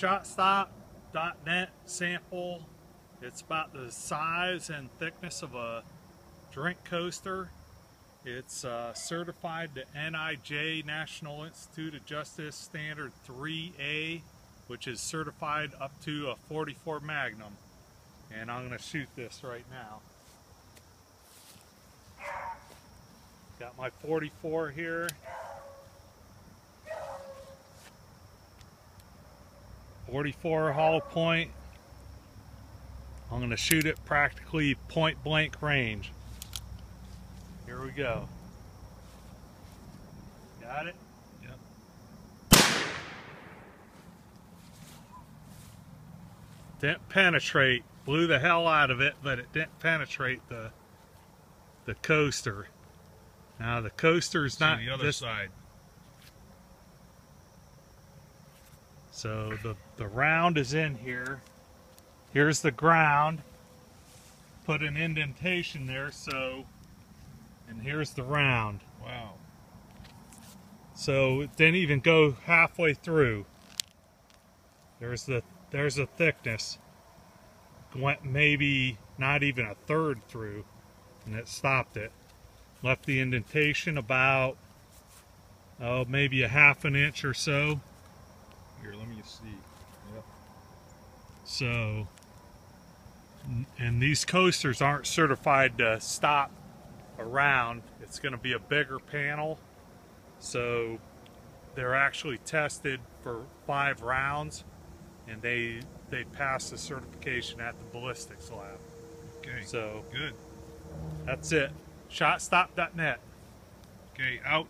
ShotStop.net sample. It's about the size and thickness of a drink coaster. It's uh, certified to NIJ National Institute of Justice Standard 3A, which is certified up to a 44 Magnum. And I'm going to shoot this right now. Got my 44 here. Forty-four hollow point. I'm going to shoot it practically point blank range. Here we go. Got it? Yep. Didn't penetrate. Blew the hell out of it, but it didn't penetrate the the coaster. Now the coaster's See not the other this, side. So the the round is in here. Here's the ground. Put an indentation there so and here's the round. Wow. So it didn't even go halfway through. There's the there's the thickness. Went maybe not even a third through, and it stopped it. Left the indentation about oh maybe a half an inch or so. Me see. Yep. So, and these coasters aren't certified to stop around. It's going to be a bigger panel. So they're actually tested for five rounds and they they pass the certification at the ballistics lab. Okay. So Good. that's it. Shotstop.net. Okay, out.